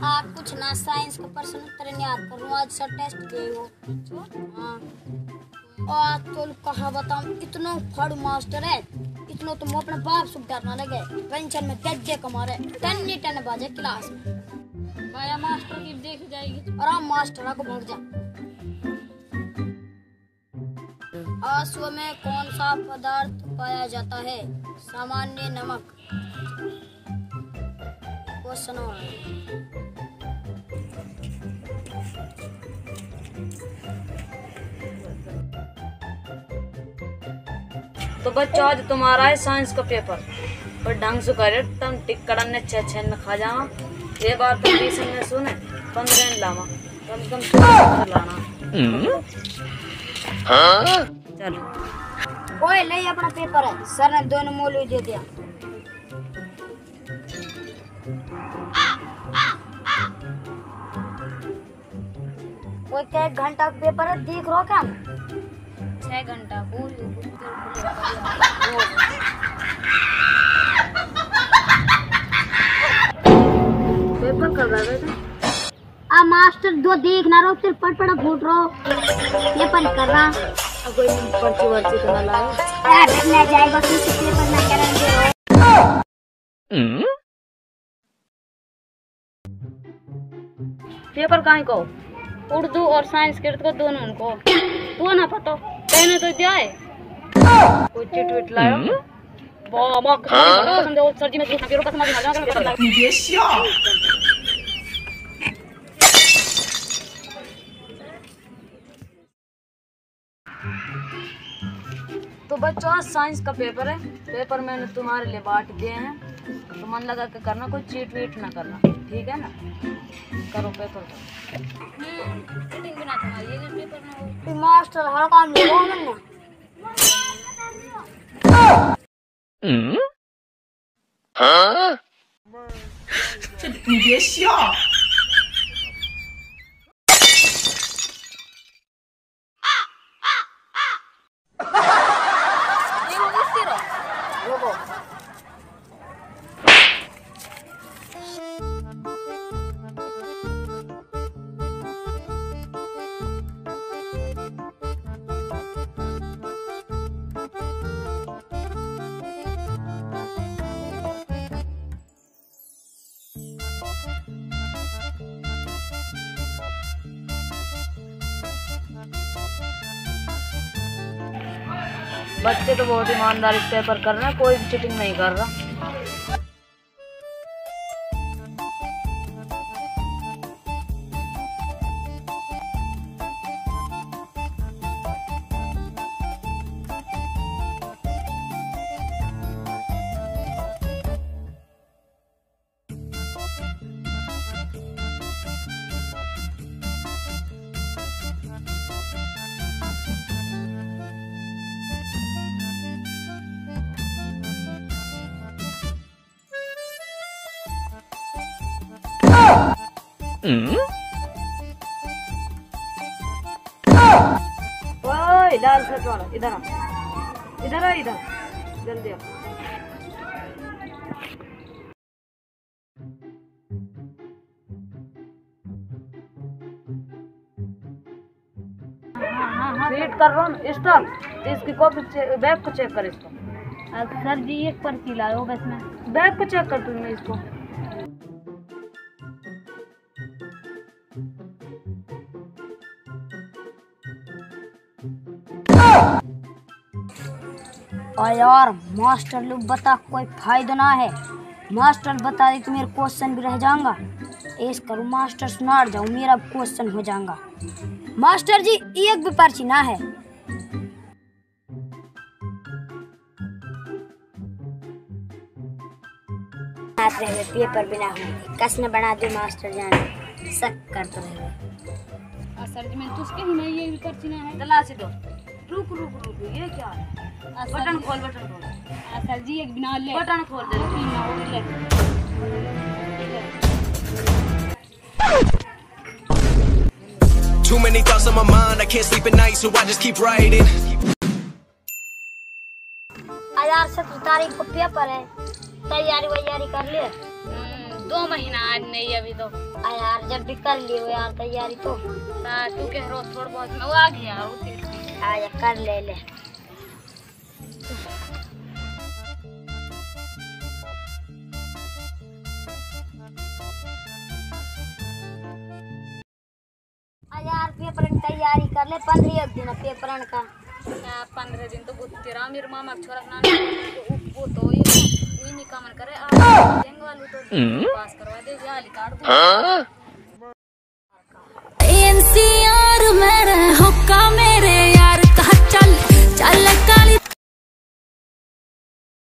हाँ। कुछ ना साइंस का प्रश्न उत्तर याद कर। आज सर टेस्ट दे हाँ। और तो कहा बताऊँ इतना फड़ मास्टर है। इतना तुम अपने बाप से डरना लगे पेंशन में गज्जे कमा रहे टन ही टन बाजे क्लास में। बाया मास्टर की देख जाएगी और हम मास्टर को भाग जा। आँसू में कौन सा पदार्थ पाया जाता है? सामान्य नमक। क्वेश्चन तो बच्चों आज तुम्हारा है साइंस का पेपर पर ढंग से करे तुम टिक कड़न ने छह छह में खा जावा। ये बार तो ट्यूशन में सुने पंद्रह लावा। कम कम लाना। चलो। ओए ले अपना पेपर है। सर ने दोनों मौलवी दे दिया। कोई क्या घंटा का पेपर है? देख रहो क्या? छह घंटा बोल पेपर कर रहा है आ मास्टर दो देख ना रहो फिर पट पट फूट रहो। पेपर कर रहा अब कोई पर्ची वर्ची तो ना यार ना जाएगा किसी पेपर ना करेंगे। पेपर कहाँ को? उर्दू और संस्कृत को दोनों उनको। तो ना पता कहने तो दिया है कोई चिट विट लायो बाबा कसम दे सर जी मैं ना पेरो कसम ना ये तो बच्चों आज साइंस का पेपर है। पेपर मैंने तुम्हारे लिए बांट दिए हैं। तो मन लगा के करना कोई चीट वीट ना करना। ठीक है ना? करो पेपर हो फिर मास्टर हर काम मैंने रुको बच्चे तो बहुत ईमानदारी इस पेपर कर रहे हैं कोई चीटिंग नहीं कर रहा। ओए लाल शर्ट वाला इधर आ। इधर आ इधर। जल्दी आ। वेट कर रहा हूँ स्टॉप इसकी कॉपी बैग को चेक कर इसको। सर जी एक पर्ची लाओ बस में। बैग को चेक कर तुमने इसको। और यार मास्टर लोग बता कोई फ़ायदा ना है। मास्टर बता दे तो मेरा क्वेश्चन भी रह जाऊँगा। ऐस करूँ मास्टर सुनार जाऊँ मेरा क्वेश्चन हो जाएगा मास्टर जी एक भी पर्ची ना है। रहे पेपर बिना हुए। कसने बना दे मास्टर जाने। शक करते रहे और सर जी मैंने तुझके ही नहीं ये भी पर्ची ना है। तलाशी दो रुक रुक रुक ये क्या है? बटन खोल बटन खोल। सर जी एक बिना ले। बटन खोल दे। तीन ना हो ले Too many thoughts on my mind, I can't sleep at night, so I just keep writing. आज यार सत्रह तारीख को पेपर है। तैयारी वैयारी कर लिए? हम्म, दो महीना आज नहीं अभी तो। आ यार जब भी कर लियो यार तैयारी तो। तू कह रो थोड़ा बहुत मैं वो आ गया उसी आजा कर ले ले। यार पेपर तैयारी कर ले पंद्रह दिन पेपर का। पंद्रह दिन तो बहुत तेरा मेरे मामा का छोरा वो वो तो ये ये नहीं कामन करे आ जंग वालू तो पास करवा दे